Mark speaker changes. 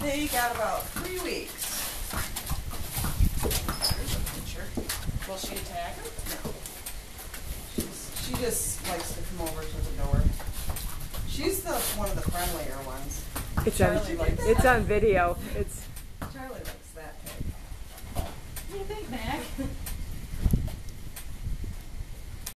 Speaker 1: They got about three weeks. There's a picture.
Speaker 2: Will she attack him?
Speaker 1: No. She's, she just likes to come over to the door. She's the one of the friendlier ones.
Speaker 3: It's on,
Speaker 1: Charlie
Speaker 3: it's on video. It's